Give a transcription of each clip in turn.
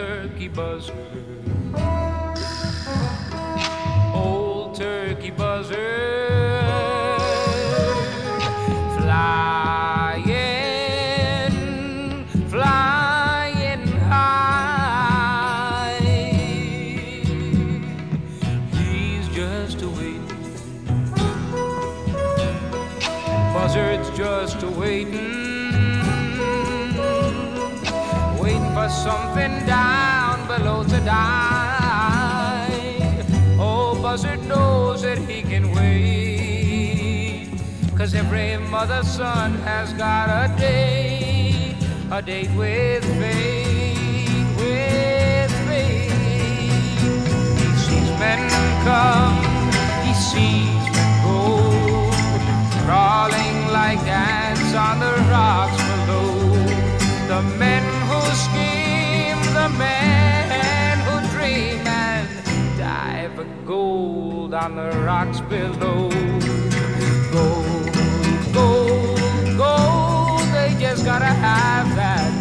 turkey buzzard. Old turkey buzzard. Flying, flying high. He's just a waiting. Buzzard's just a waiting. Waiting for something down below to die. Oh, Buzzard knows that he can wait. Cause every mother's son has got a date, a date with fate, with fate. He sees men come, he sees men go, crawling like ants on the rocks below. The men on the rocks below. Gold, gold, gold, they just gotta have that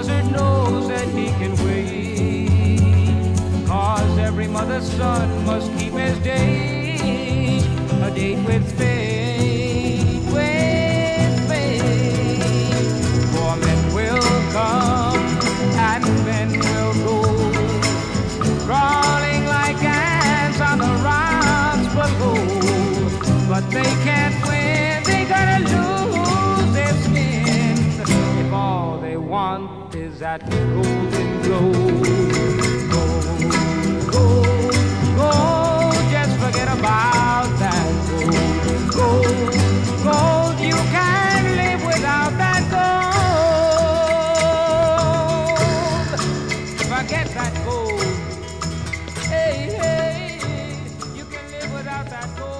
Oh, Buzzard knows that he can wait. Cause every mother's son must keep his date. A date with fate, with fate. For men will come and men will go. Crawling like ants on the rocks below. But they can't that golden glow. Gold, gold, gold, just forget about that gold. Gold, you can't live without that gold. Forget that gold. Hey, hey, you can live without that gold.